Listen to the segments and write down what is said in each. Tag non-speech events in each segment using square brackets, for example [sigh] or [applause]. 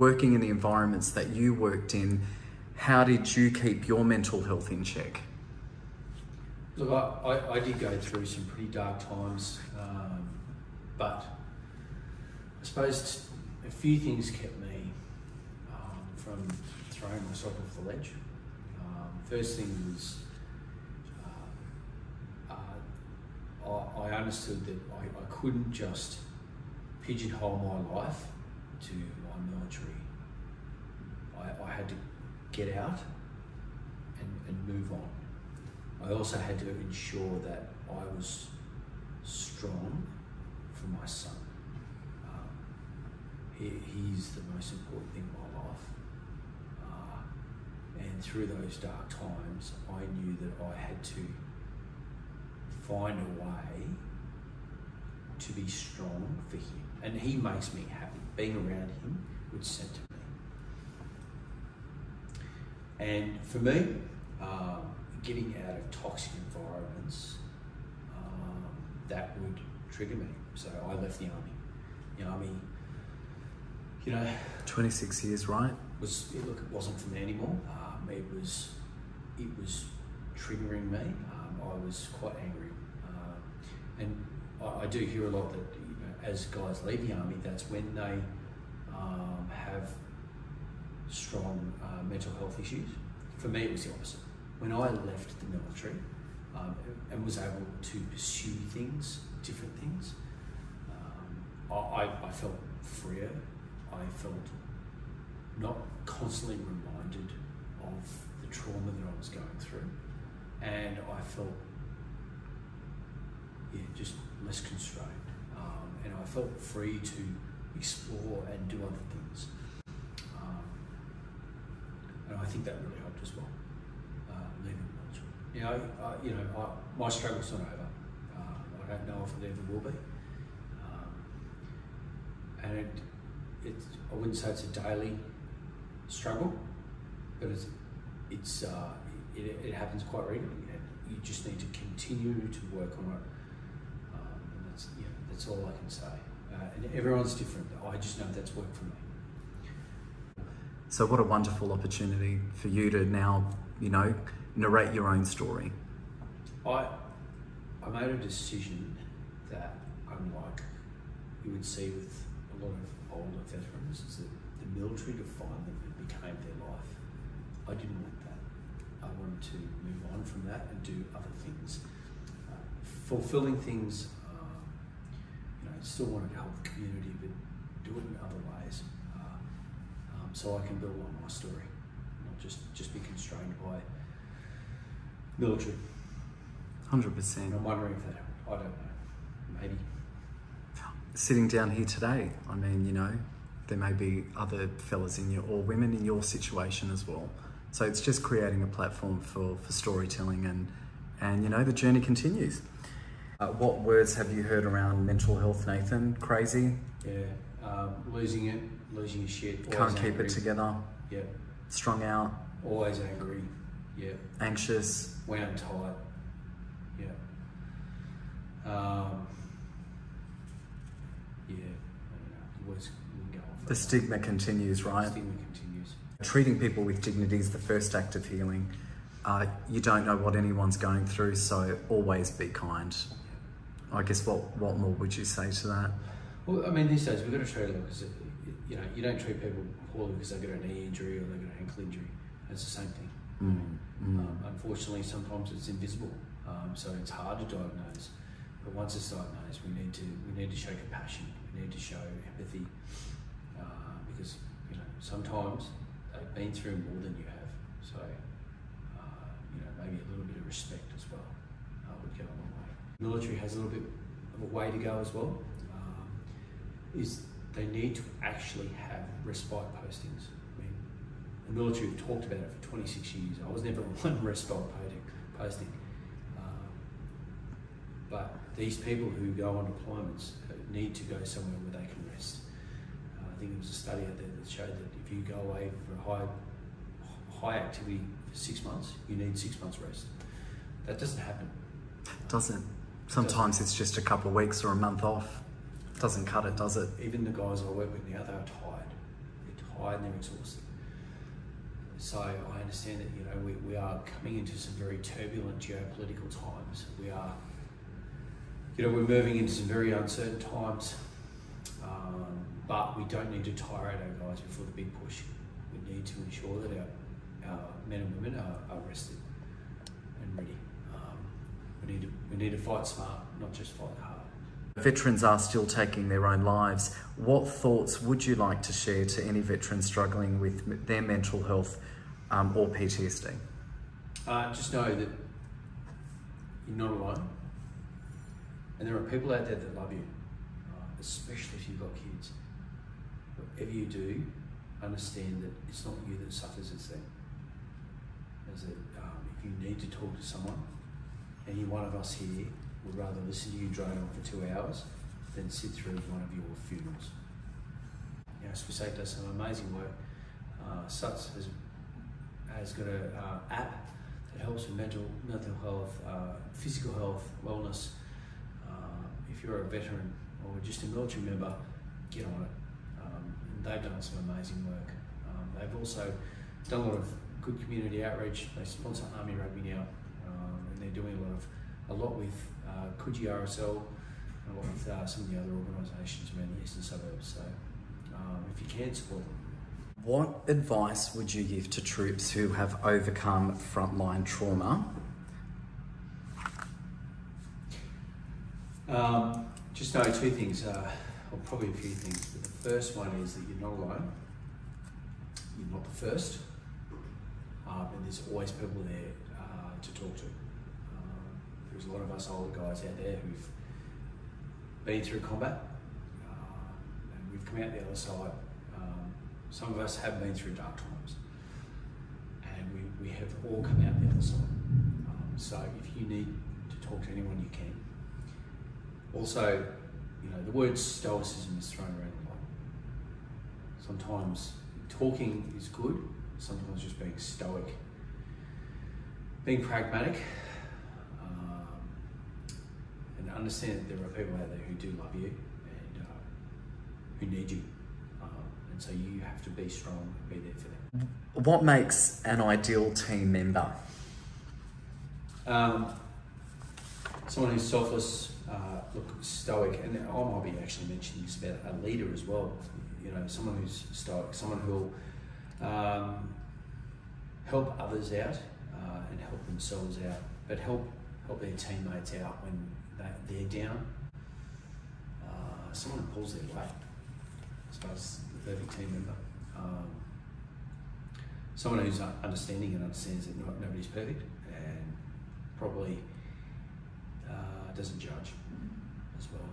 Working in the environments that you worked in, how did you keep your mental health in check? Look, I, I, I did go through some pretty dark times, um, but I suppose a few things kept me um, from throwing myself off the ledge. Um, first thing was uh, uh, I, I understood that I, I couldn't just pigeonhole my life to military. I, I had to get out and, and move on. I also had to ensure that I was strong for my son. Um, he, he's the most important thing in my life. Uh, and through those dark times, I knew that I had to find a way to be strong for him. And he makes me happy. Being around him would center me. And for me, um, getting out of toxic environments um, that would trigger me. So I left the army. The army, you know, 26 years, right? was it, look, it wasn't for me anymore. Um, it was, it was triggering me. Um, I was quite angry, um, and I, I do hear a lot that as guys leave the army, that's when they um, have strong uh, mental health issues. For me, it was the opposite. When I left the military um, and was able to pursue things, different things, um, I, I- felt freer. I felt not constantly reminded of the trauma that I was going through, and I felt yeah just less constrained, and I felt free to explore and do other things, um, and I think that really helped as well. Uh, leaving you know, uh, you know, I, my struggle's not over. Um, I don't know if it ever will be, um, and it, it's I wouldn't say it's a daily struggle, but it's it's uh, it, it happens quite regularly, you just need to continue to work on it. Um, and that's you know, that's all I can say. Uh, and everyone's different. I just know that's worked for me. So, what a wonderful opportunity for you to now, you know, narrate your own story. I I made a decision that unlike you would see with a lot of older veterans, is that the military defined them and became their life. I didn't want that. I wanted to move on from that and do other things, uh, fulfilling things. Still wanted to help the community, but do it in other ways, uh, um, so I can build on my story, not just just be constrained by military. 100%. And I'm wondering if that happened. I don't know. Maybe. Sitting down here today, I mean, you know, there may be other fellas in your, or women in your situation as well. So it's just creating a platform for, for storytelling and, and, you know, the journey continues. Uh, what words have you heard around mental health, Nathan? Crazy? Yeah. Um, losing it, losing your shit. Can't keep angry. it together? Yeah. Strung out? Always angry. Yeah. Anxious? Wound tight. Yeah. Um, yeah. I don't know. The words can go on for The stigma continues, right? Stigma continues. Treating people with dignity is the first act of healing. Uh, you don't know what anyone's going through, so always be kind. I guess what, what more would you say to that? Well, I mean, these days we've got to treat them because you know you don't treat people poorly because they've got a knee injury or they've got an ankle injury. It's the same thing. Mm, mm. Um, unfortunately, sometimes it's invisible, um, so it's hard to diagnose. But once it's diagnosed, we need to we need to show compassion. We need to show empathy uh, because you know sometimes they've been through more than you have. So uh, you know maybe a little bit of respect as well uh, would go a long way. Military has a little bit of a way to go as well. Um, is they need to actually have respite postings. I mean, the military have talked about it for 26 years. I was never [laughs] on respite posting. Um, but these people who go on deployments uh, need to go somewhere where they can rest. Uh, I think there was a study out there that showed that if you go away for a high, high activity for six months, you need six months rest. That doesn't happen. Doesn't. Sometimes it's just a couple of weeks or a month off. Doesn't cut it, does it? Even the guys I work with now, they're tired. They're tired and they're exhausted. So I understand that you know we, we are coming into some very turbulent geopolitical times. We are, you know, we're moving into some very uncertain times. Um, but we don't need to tire out our guys before the big push. We need to ensure that our, our men and women are, are rested and ready. We need to we need to fight smart, not just fight hard. Veterans are still taking their own lives. What thoughts would you like to share to any veterans struggling with their mental health um, or PTSD? Uh, just know that you're not alone, and there are people out there that love you, uh, especially if you've got kids. Whatever you do, understand that it's not you that suffers; it's them. Is that um, if you need to talk to someone, any one of us here would rather listen to you drone on for two hours than sit through one of your funerals. You know, Swiss8 does some amazing work. Uh, SUTS has, has got an uh, app that helps with mental, mental health, uh, physical health, wellness. Uh, if you're a veteran or just a military member, get on it. Um, they've done some amazing work. Um, they've also done a lot of good community outreach. They sponsor Army Rugby now, um, doing a lot of a lot with uh, Coogee RSL and a lot with uh, some of the other organisations around the eastern suburbs. So um, if you can support them. What advice would you give to troops who have overcome frontline trauma? Um, just know two things, uh, or probably a few things. But the first one is that you're not alone. You're not the first, um, and there's always people there uh, to talk to. There's a lot of us older guys out there who've been through combat, uh, and we've come out the other side. Um, some of us have been through dark times, and we, we have all come out the other side. Um, so if you need to talk to anyone, you can. Also, you know, the word stoicism is thrown around a lot. Sometimes talking is good, sometimes just being stoic, being pragmatic, and understand that there are people out there who do love you and uh, who need you. Um, and so you have to be strong and be there for them. What makes an ideal team member? Um, someone who's selfless, uh, look stoic, and I might be actually mentioning this about a leader as well. You know, someone who's stoic, someone who'll um, help others out uh, and help themselves out, but help help their teammates out when they, they're down. Uh, someone who pulls their weight, I suppose, the perfect team member. Um, someone who's understanding and understands that not, nobody's perfect and probably uh, doesn't judge as well.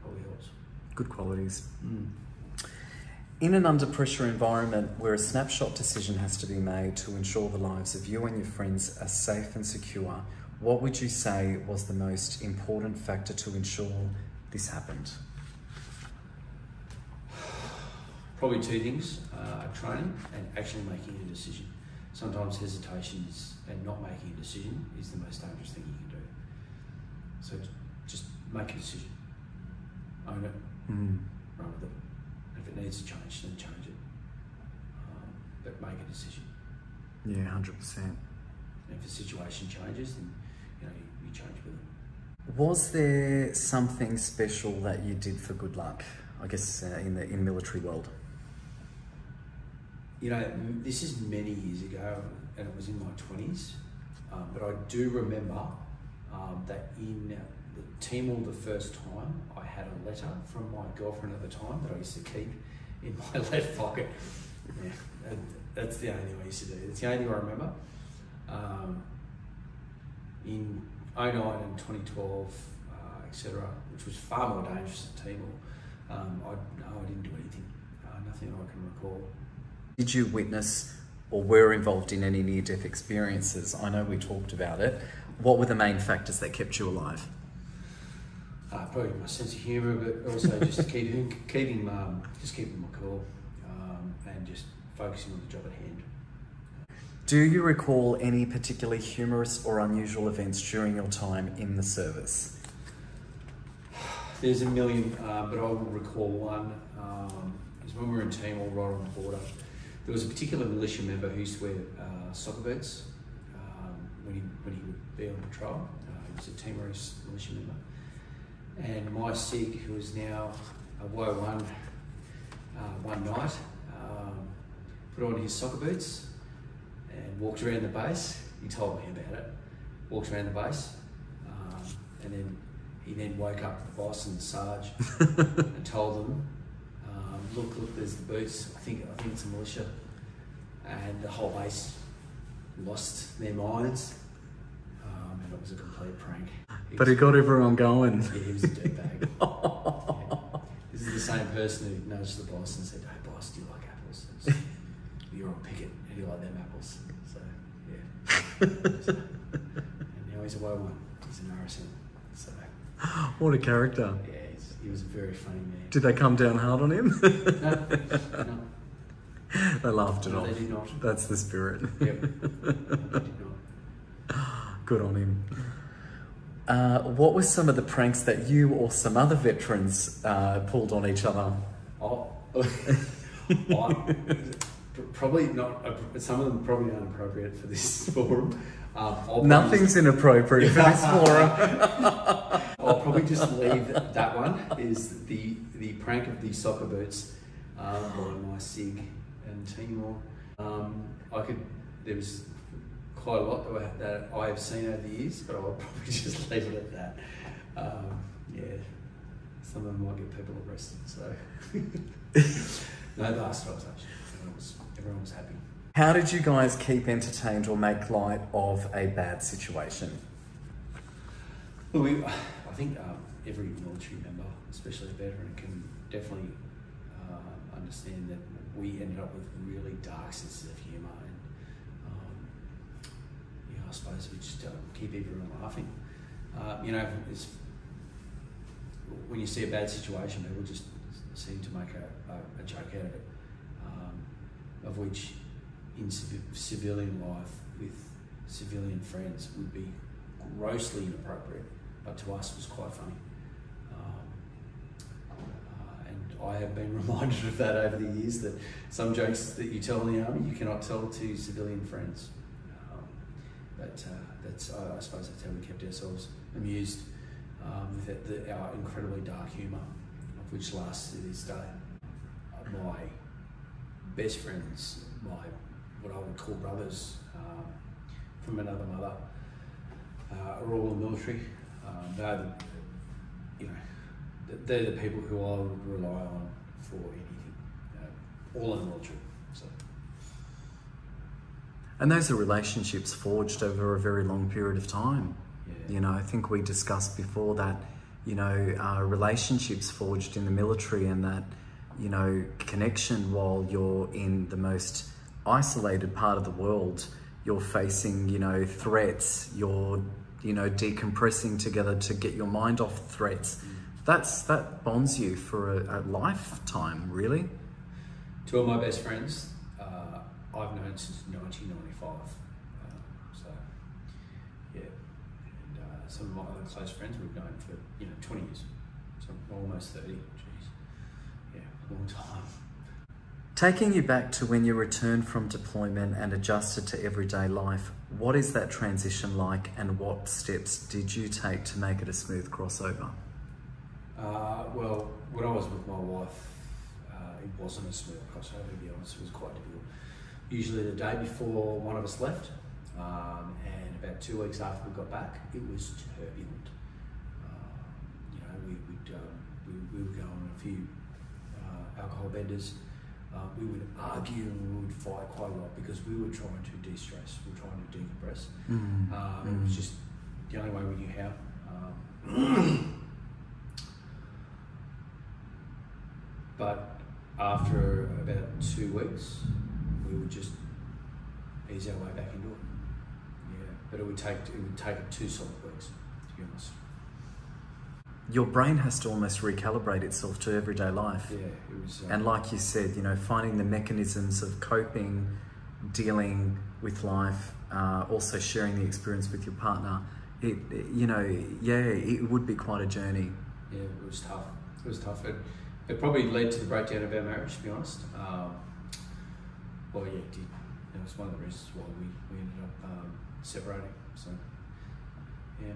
Probably helps. Good qualities. Mm. In an under pressure environment where a snapshot decision has to be made to ensure the lives of you and your friends are safe and secure, what would you say was the most important factor to ensure this happened? [sighs] Probably two things uh, training and actually making a decision. Sometimes hesitation and not making a decision is the most dangerous thing you can do. So just make a decision, own it, Mm. run with it. If it needs to change, then change it. Um, but make a decision. Yeah, 100%. And if the situation changes, then you know you, you change with it. Was there something special that you did for good luck? I guess uh, in the in military world. You know, this is many years ago, and it was in my twenties. Um, but I do remember um, that in the Timor the first time, I had a letter from my girlfriend at the time that I used to keep in [laughs] my left pocket. Yeah, that, that's the only thing I used to do. It's the only thing I remember. Um, in 09 and 2012, uh, etc., which was far more dangerous than Timor, um, I, no, I didn't do anything. Uh, nothing I can recall. Did you witness or were involved in any near death experiences? I know we talked about it. What were the main factors that kept you alive? Uh, probably my sense of humour, but also just [laughs] keeping keeping um, just keeping my cool um, and just focusing on the job at hand. Do you recall any particularly humorous or unusual events during your time in the service? There's a million, uh, but I will recall one. Um, is when we were in Timor, right on the border. There was a particular militia member who used to wear uh, soccer boots um, when he when he would be on patrol. Uh, he was a Timorese militia member, and my SIG, who is now a Woe One, uh, one night, um, put on his soccer boots and walked around the base. He told me about it. Walked around the base, um, and then he then woke up the boss and the Sarge [laughs] and told them, um, "Look, look, there's the boots. I think I think it's a militia." And the whole base lost their minds, um, and it was a complete prank. He But was- it got everyone going. yeah, he was a dirtbag. [laughs] Yeah. This is the same person who nudged the boss and said, "Hey, boss, do you like apples?" And said, You're on picket, and you like them apples. So, yeah. [laughs] and now he's a woe one. He's an RSM. So, What a character. yeah, he's, he was a very funny man. Did they come down hard on him? No, no, [laughs] they laughed it no, off. they did not. That's the spirit. Yep, they did not. Good on him. Uh, what were some of the pranks that you or some other veterans uh, pulled on each other? Oh, [laughs] I, probably not. Some of them probably aren't appropriate for this forum. Um, Nothing's inappropriate for this [laughs] [laughs] forum. I'll probably just leave that one. Is the the prank of the soccer boots um, by my Sig and Timor. Um, I could. There was quite a lot that, that I have seen over the years, but I'll [laughs] probably just leave it at that. Um, yeah, some of them might get people arrested. So no bastard actually. Everyone was, happy. How did you guys keep entertained or make light of a bad situation? Well, we, I think um, every military member, especially a veteran, can definitely uh, understand that we ended up with really dark senses of humour, and um, yeah, I suppose we just uh, keep everyone laughing. Uh, you know, when you see a bad situation, people just seem to make a, a, a joke out of it, of which in civilian life with civilian friends would be grossly inappropriate, but to us was quite funny. Um, uh, and I have been [laughs] reminded of that over the years that some jokes that you tell in the army you cannot tell to civilian friends. Um, but uh, that's, uh, I suppose that's how we kept ourselves amused um, with it, the, our incredibly dark humour, of which lasts to this day. Uh, best friends, my what I would call brothers um, from another mother, uh, are all in the military. Um, they're the, you know, they're the people who I would rely on for anything. You know, all in the military. So And those are relationships forged over a very long period of time. yeah, You know, I think we discussed before that, you know, uh, relationships forged in the military and that, you know, connection while you're in the most isolated part of the world. You're facing, you know, threats. You're, you know, decompressing together to get your mind off threats. That's that bonds you for a, a lifetime, really. two of my best friends uh, I've known since 1995. Um, so yeah, and uh, some of my other close friends we've known for you know 20 years, so almost 30. Long time. Taking you back to when you returned from deployment and adjusted to everyday life, what is that transition like and what steps did you take to make it a smooth crossover? Uh, well, when I was with my wife, uh, it wasn't a smooth crossover, to be honest. It was quite difficult. Usually the day before one of us left, um, and about two weeks after we got back, it was turbulent. Um, you know, we would um, we, we would go on a few uh, alcohol benders. Uh, we would argue and we would fight quite a lot because we were trying to de-stress, we were trying to decompress. Mm. Um, It was Mm. just the only way we knew how. Um, [coughs] but after about two weeks, we would just ease our way back into it. Yeah, but it would take it would take two solid weeks to be honest. Your brain has to almost recalibrate itself to everyday life. Yeah, it was. Uh, And like you said, you know, finding the mechanisms of coping, dealing with life, uh, also sharing the experience with your partner. It, it- you know, yeah, it would be quite a journey. yeah, it was tough. It was tough. It, it probably led to the breakdown of our marriage, to be honest. Um, well, yeah, it did. That was one of the reasons why we, we ended up um, separating. So, yeah.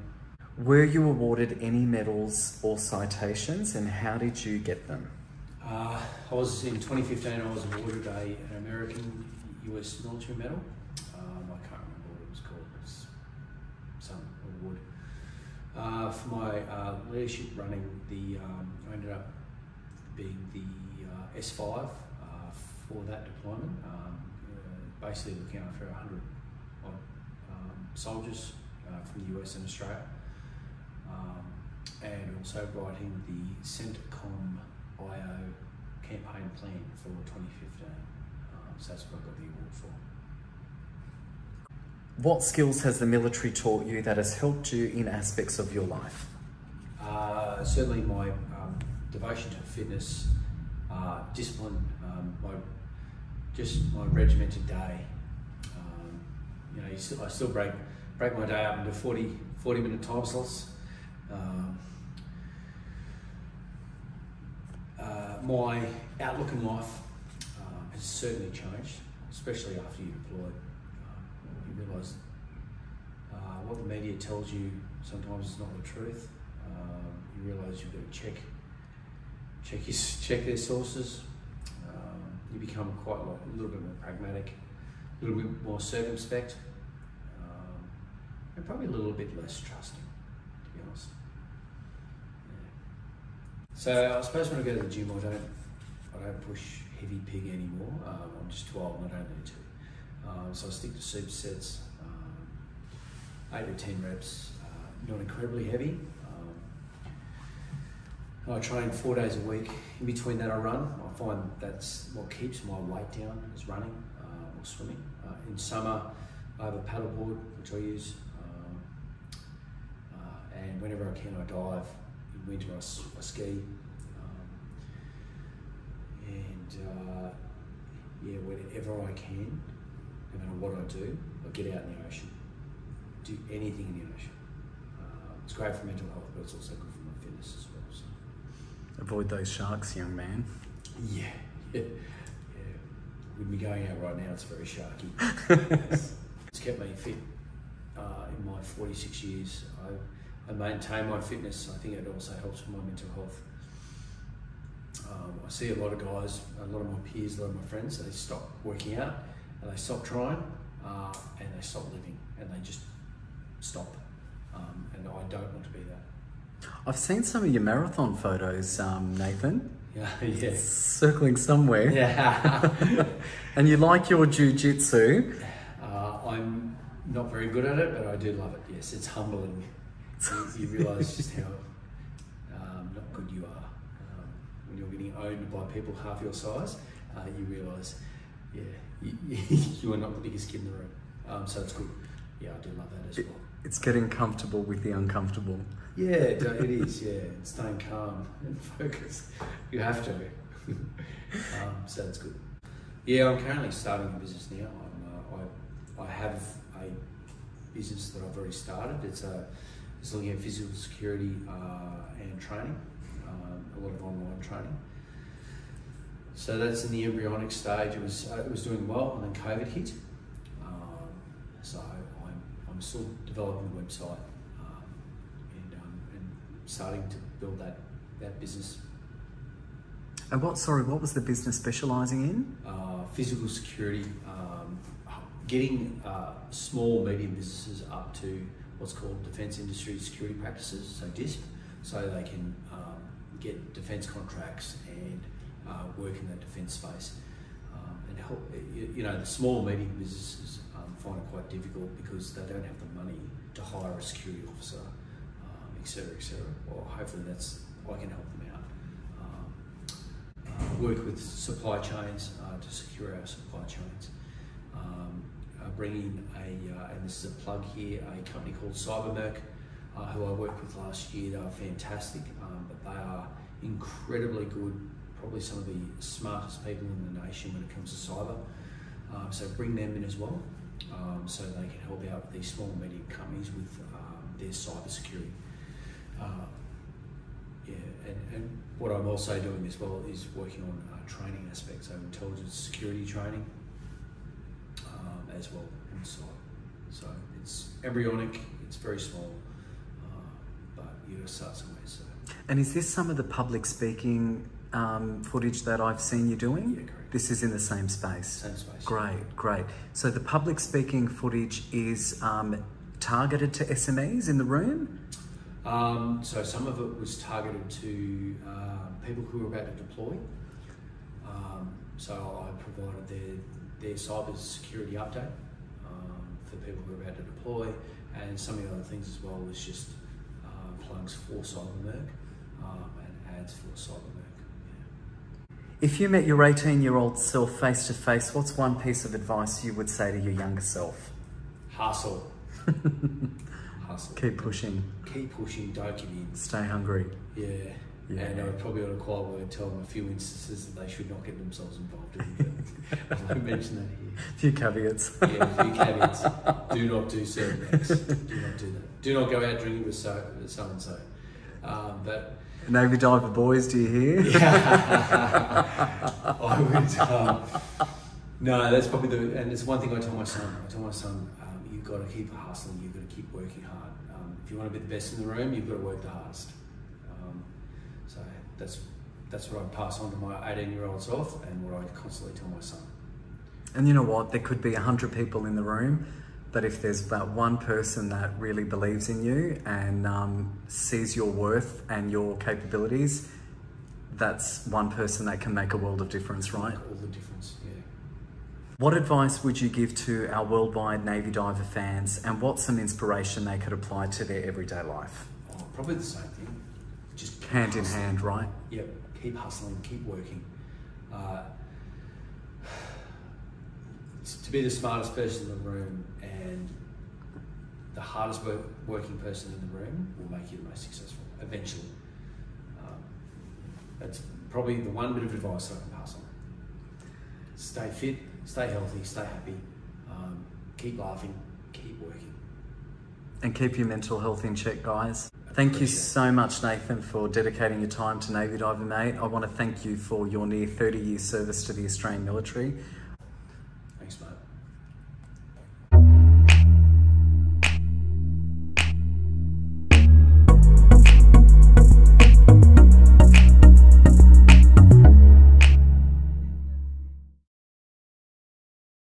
Were you awarded any medals or citations, and how did you get them? Uh, I was in 2015. I was awarded a, an American U.S. military medal. Um, I can't remember what it was called. It was some award uh, for my uh, leadership running. The um, I ended up being the uh, S5 uh, for that deployment. Um, uh, basically looking after 100 odd um, soldiers from the US and Australia. Um, and also writing the CENTCOM IO campaign plan for 2015. Um, so that's what I got the award for. What skills has the military taught you that has helped you in aspects of your life? Uh, certainly my um, devotion to fitness, uh, discipline, um, my just my regimented day. Um, you know, I still break break my day up into 40, 40 minute time slots. Um, uh, my outlook in life uh, has certainly changed, especially after you deploy. Uh, you realise uh, what the media tells you sometimes is not the truth. Um, you realise you've got to check check your, [laughs] check their sources. Um, you become quite a, a little bit more pragmatic, a little bit more circumspect, um, and probably a little bit less trusting, honest. Yeah. So I suppose when I go to the gym, I don't I don't push heavy pig anymore. Um, I'm just too old and I don't need to. Um, so I stick to supersets, um, eight or ten reps, uh, not incredibly heavy. Um, I train four days a week. In between that, I run. I find that's what keeps my weight down is running uh, or swimming. Uh, in summer, I have a paddleboard which I use, whenever I can, I dive. In winter, I ski. Um, and uh, yeah, whenever I can, no matter what I do, I get out in the ocean. Do anything in the ocean. Uh, it's great for mental health, but it's also good for my fitness as well. So. Avoid those sharks, young man. Yeah, [laughs] yeah, yeah. With me going out right now, it's very sharky. it's, [laughs] it's kept me fit uh, in my 46 years. I, I maintain my fitness. I think it also helps with my mental health. Um, I see a lot of guys, a lot of my peers, a lot of my friends, they stop working out and they stop trying uh, and they stop living and they just stop. Um, and I don't want to be that. I've seen some of your marathon photos, um, Nathan. [laughs] Yeah, yeah. Circling somewhere. Yeah. [laughs] And you like your jujitsu. Uh, I'm not very good at it, but I do love it. Yes, it's humbling. You, you realise just how um, not good you are um, when you're getting owned by people half your size. Uh, you realise, yeah, you, [laughs] you are not the biggest kid in the room. Um, so it's good. Yeah, I do love that as well. It's getting comfortable with the uncomfortable. Yeah, it, is. Yeah, and staying calm [laughs] and focused. You have to. [laughs] um, so that's good. Yeah, I'm currently starting a business now. Uh, I, I have a business that I've already started. It's a it's looking at physical security uh, and training, um, a lot of online training. So that's in the embryonic stage. It was uh, it was doing well, and then COVID hit. Um, so I'm, I'm still developing the website um, and, um, and starting to build that that business. And what, sorry, what was the business specialising in? Uh, physical security, um, getting uh, small medium businesses up to what's called Defence Industry Security Practices, so DISP, so they can um, get defence contracts and uh, work in that defence space. Um, and help, you, you know, the small medium businesses um, find it quite difficult because they don't have the money to hire a security officer, um, et cetera, et cetera. Well, hopefully that's, I can help them out. Um, uh, work with supply chains uh, to secure our supply chains. Um, uh, bringing a, uh, and this is a plug here, a company called Cybermerc, uh, who I worked with last year. They are fantastic, um, but they are incredibly good, probably some of the smartest people in the nation when it comes to cyber. Um, so bring them in as well, um, so they can help out these small and medium companies with um, their cyber security. Uh, yeah, and, and what I'm also doing as well is working on uh, training aspects, so intelligence security training as well on the side. So it's embryonic, it's very small, uh, but you got to start somewhere. So And is this some of the public speaking um, footage that I've seen you doing? Yeah, correct. This is in the same space. same space. Great, great. So the public speaking footage is um, targeted to SMEs in the room? Um, so some of it was targeted to um, people who were about to deploy. Um, so I provided their their cyber security update um, for people who are about to deploy, and some of the other things as well was just uh, plugs for CyberMerc um, and ads for CyberMerc. Yeah. If you met your 18 year old self face to face, what's one piece of advice you would say to your younger self? Hustle, [laughs] hustle. Keep pushing, Keep pushing. Don't give in. stay hungry. Yeah. Yeah. And I would probably on a quiet word tell them a few instances that they should not get themselves involved in. But I won't mention that here. A few caveats. Yeah, a few caveats. Do not do certain acts. Do not do that. Do not go out drinking with so so and so. Um, but Navy diver boys, do you hear? [laughs] Yeah. I would. Um, no, that's probably the. And it's one thing I tell my son. I tell my son, um, you've got to keep hustling. You've got to keep working hard. Um, if you want to be the best in the room, you've got to work the hardest. That's that's what I pass on to my 18 year old self, and what I constantly tell my son. And you know what? There could be a hundred people in the room, but if there's about one person that really believes in you and um, sees your worth and your capabilities, that's one person that can make a world of difference, right? All the difference. Yeah. What advice would you give to our worldwide Navy diver fans, and what's some inspiration they could apply to their everyday life? Oh, probably the same thing. Just Hand in hand, right? Yep. Keep hustling. Keep working. Uh, to be the smartest person in the room and the hardest work, working person in the room will make you the most successful eventually. Um, that's probably the one bit of advice that I can pass on. Stay fit, stay healthy, stay happy, um, keep laughing, keep working. And keep your mental health in check, guys. Thank you Appreciate it. so much, Nathan, for dedicating your time to Navy Diver, mate. I want to thank you for your near 30 years service to the Australian military.